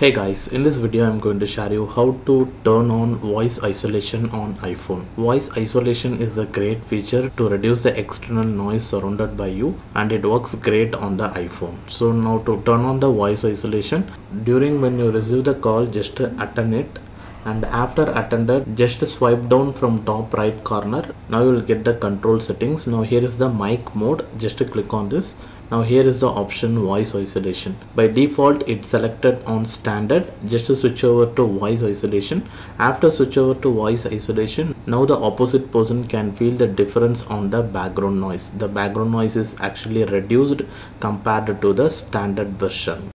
Hey guys, in this video I'm going to share you how to turn on voice isolation on iPhone. Voice isolation is a great feature to reduce the external noise surrounded by you and it works great on the iPhone. So now to turn on the voice isolation, during when you receive the call just attend it and after attended just swipe down from top right corner. Now you will get the control settings. Now here is the mic mode. Just click on this. Now here is the option voice isolation. By default it's selected on standard. Just to switch over to voice isolation. After switch over to voice isolation now the opposite person can feel the difference on the background noise. The background noise is actually reduced compared to the standard version